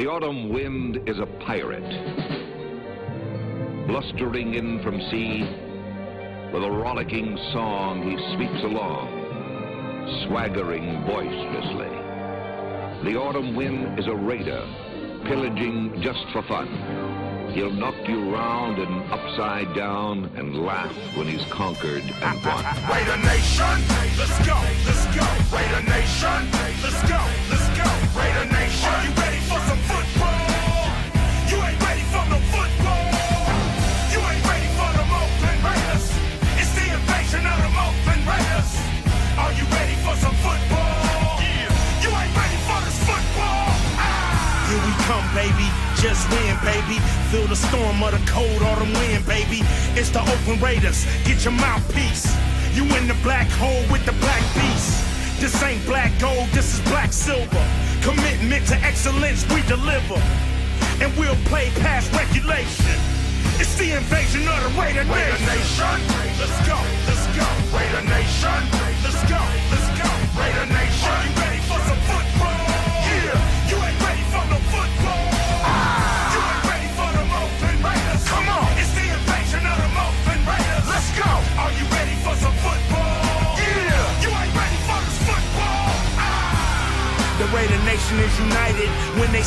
The autumn wind is a pirate, blustering in from sea. With a rollicking song, he sweeps along, swaggering boisterously. The autumn wind is a raider, pillaging just for fun. He'll knock you round and upside down and laugh when he's conquered and won. Raider Nation, let's go, let's go. Raider Nation, let's go, let's go. Raider Nation, baby. Just win, baby. Feel the storm of the cold autumn wind, baby. It's the Oakland Raiders. Get your mouthpiece. You in the black hole with the black beast. This ain't black gold, this is black silver. Commitment to excellence, we deliver. And we'll play past regulation. It's the invasion of the Raider Raider Nation. Nation, let's go, let's go. Raider Nation, let's go, let's go. Raider Nation,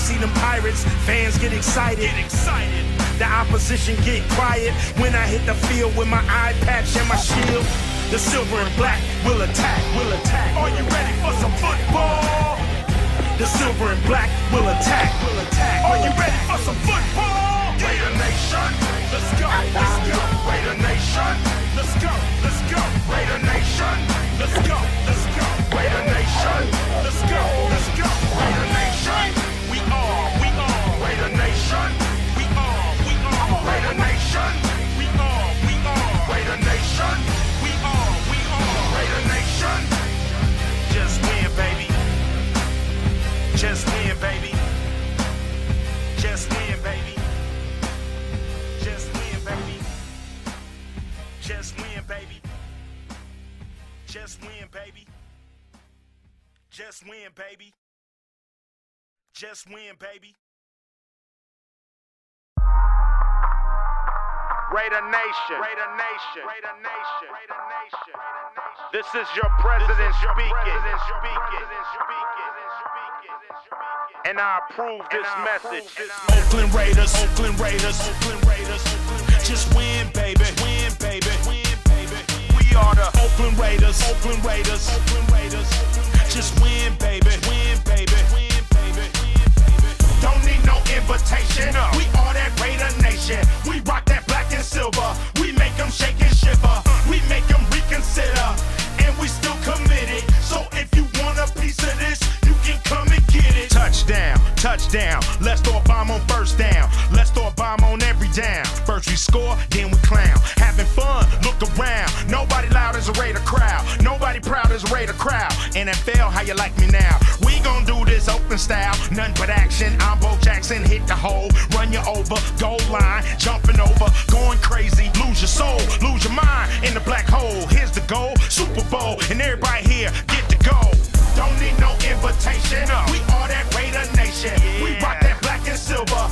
see them pirates, fans get excited. Get excited. The opposition get quiet when I hit the field with my eye patch and my shield. The silver and black will attack, will attack. Are you ready for some football? The silver and black will attack, will attack. Are you ready for some football? Raider Nation, let's go, let's go. Raider Nation, let's go, let's go. Raider Nation, let's go, let's go. Raider Nation, let's go, let's go. Raider Nation, Just win, baby. Raider Nation. Raider Nation. Raider Nation. Raider Nation. This is your president speaking. And I approve this message. Oakland Raiders, Oakland Raiders, Oakland Raiders. Just win, baby. Win, baby. Win, baby. We are the Oakland Raiders, Oakland Raiders, Oakland Raiders. Just win, baby. No. We are that Raider Nation. We rock that black and silver. We make them shake and shiver. We make them reconsider. And we still committed. So if you want a piece of this, you can come and get it. Touchdown, touchdown. Let's throw a bomb on first down. Let's throw a bomb on every down. First we score, then we clown. Having fun, look around. Nobody loud as a Raider crowd. Nobody proud as a Raider crowd. NFL, how you like me now? We gon' do this open style. Nothing but action. I'm Bo Jackson, hit the hole. Run you over, goal line. Jumping over, going crazy. Lose your soul, lose your mind in the black hole. Here's the goal, Super Bowl. And everybody here, get to go. Don't need no invitation. We are that Raider Nation. We rock that black and silver.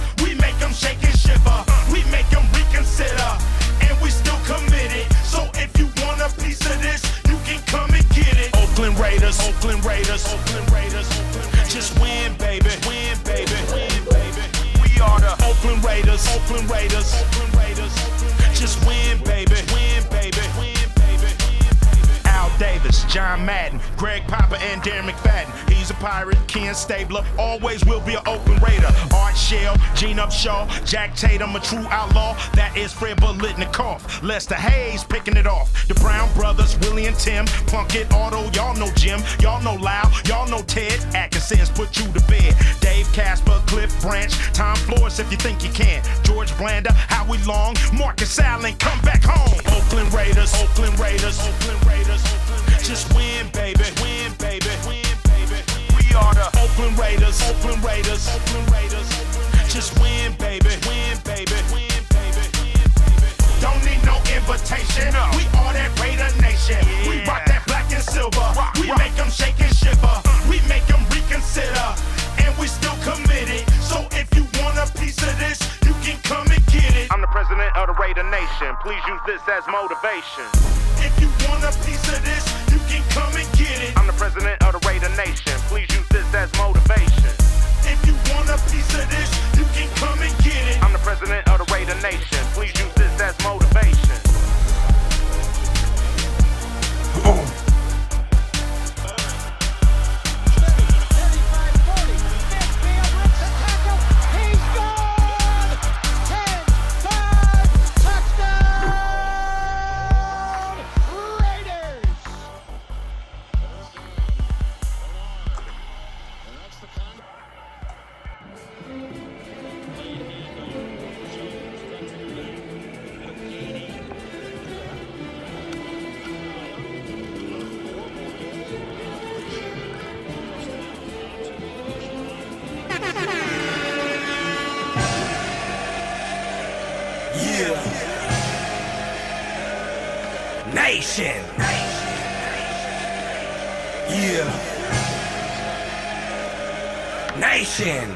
Madden, Greg Papa, and Darren McFadden. He's a pirate, Ken Stabler, always will be an open Raider. Art Shell, Gene Upshaw, Jack Tatum, a true outlaw. That is Fred Biletnikoff. Lester Hayes picking it off. The Brown brothers, Willie and Tim, Plunkett, Otto, y'all know Jim, y'all know Lau, y'all know Ted. Atkinson's put you to bed. Dave Casper, Cliff Branch, Tom Flores if you think you can. George Blanda, Howie Long, Marcus Allen, come back home. Oakland Raiders, Oakland Raiders, Oakland Oakland Raiders. Just win, baby. Win, baby. Don't need no invitation. No. We all that Raider Nation. Yeah. We rock that black and silver. Rock, we rock. make them shake and shiver. Mm. We make them reconsider. And we still committed. So if you want a piece of this, you can come and get it. I'm the president of the Raider Nation. Please use this as motivation. If you want a piece of this, you can come and get it. I'm the president of the Raider Nation. Please use this as motivation. Want a piece of this, you can come and get it. I'm the president of the Raider Nation. Please use this as motivation. Nation. Yeah. Nation.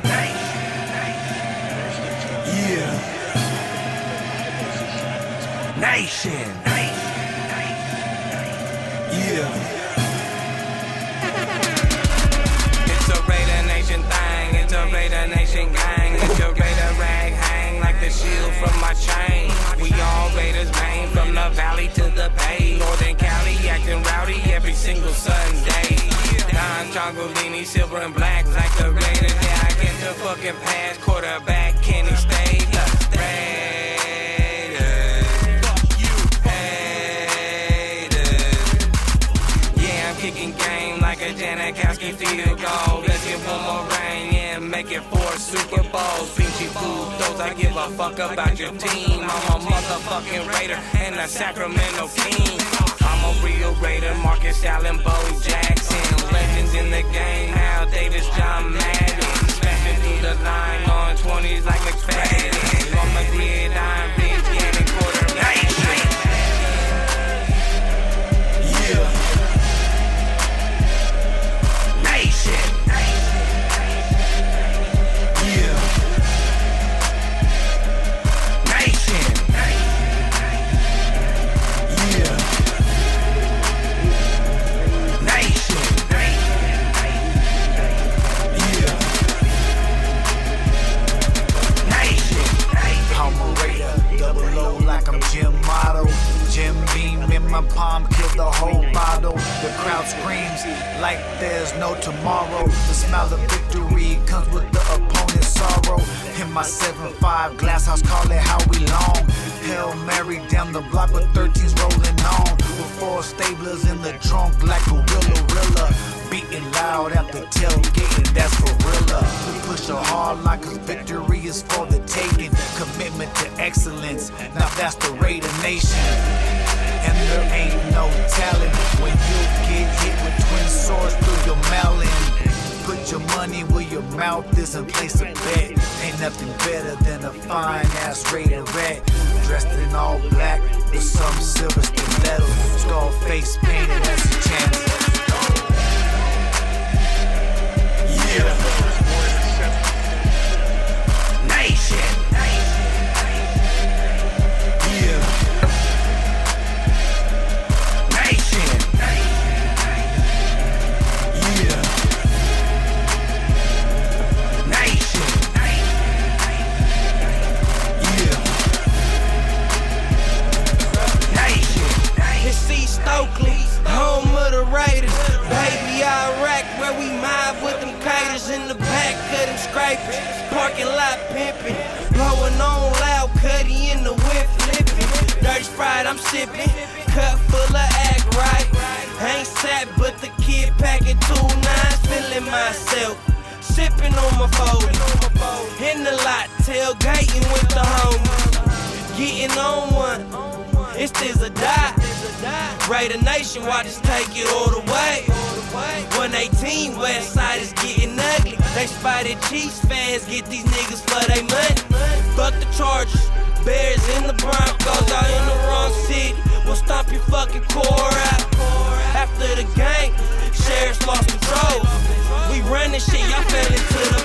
Yeah. Nation. Yeah. It's a Raider Nation thing, it's a Raider Nation gang. It's your Raider rag hang like the shield from my chain. All Raiders, man, from the valley to the bay. Northern Cali acting rowdy every single Sunday. Don Chongolini, silver and black like the Raiders. Yeah, I get the fucking pass, quarterback, Kenny. Raiders. Fuck about your team. I'm a motherfucking Raider and a Sacramento King. I'm a real Raider, Marcus Allen, Bo Jackson. Legends in the game now, Davis, Mary down the block with 13s rolling on. With four stablers in the trunk like a Rilla. Beating loud at the tailgate, and that's gorilla. We push a hard line cause victory is for the taking. Commitment to excellence, now that's the Raider Nation. And there ain't no telling when you get hit with twin swords through your melon. Put your money where your mouth is and place a bet. Nothing better than a fine ass Raider rat. Dressed in all black with some silver stiletto. Skull face painted as a chance. Yeah. Myself. Sipping on my 40, in the lot, tailgating with the homies. Getting on one, it's this a die. Raider Nation, watch us take it all the way. 118 West Side is getting ugly. They spotted Chiefs fans, get these niggas for their money. Fuck the Chargers, Bears in the Broncos, out in the wrong city. We'll stomp your fucking core out. After the game, sheriffs lost We shit, y'all fell into the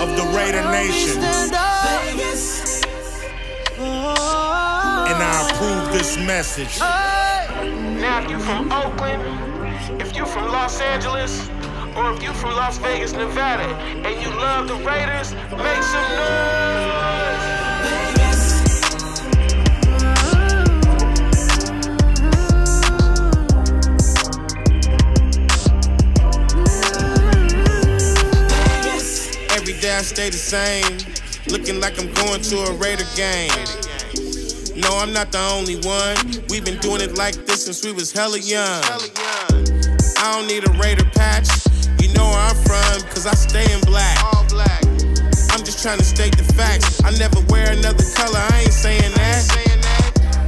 of the Raider Nation, and I approve this message. Now, if you're from Oakland, if you're from Los Angeles, or if you're from Las Vegas, Nevada, and you love the Raiders, make some noise. Stay the same, looking like I'm going to a Raider game. No, I'm not the only one. We've been doing it like this since we was hella young. I don't need a Raider patch. You know where I'm from, cause I stay in black. I'm just trying to state the facts. I never wear another color, I ain't saying that.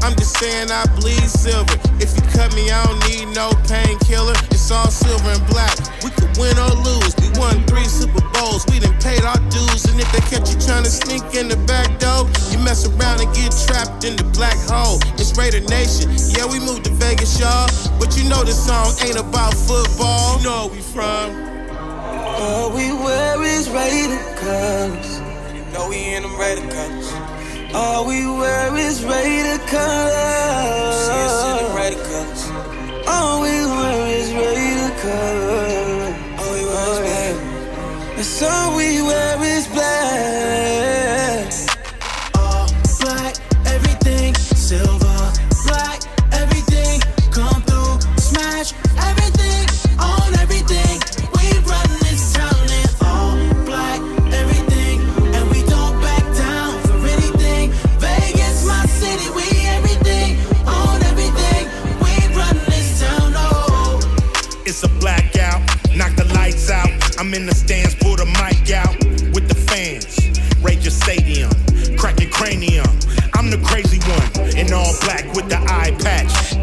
I'm just saying I bleed silver. If you cut me, I don't need no painkiller. It's all silver and black. We could win or lose. We won three Super Bowls. We done paid our dues. And if they catch you trying to sneak in the back door, you mess around and get trapped in the black hole. It's Raider Nation. Yeah, we moved to Vegas, y'all. But you know this song ain't about football. You know where we from. All we wear is Raider colors. You know we in them Raider colors. All we wear is Raider colors. See us in them Raider colors. All we all we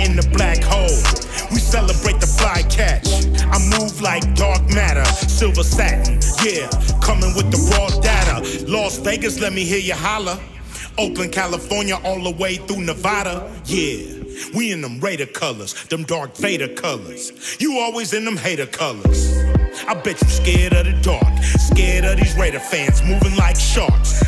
in the black hole. We celebrate the fly catch. I move like dark matter, silver satin. Yeah, coming with the raw data. Las Vegas, let me hear you holler. Oakland, California, all the way through Nevada. Yeah. We in them Raider colors, them Dark Vader colors. You always in them hater colors. I bet you scared of the dark, scared of these Raider fans moving like sharks.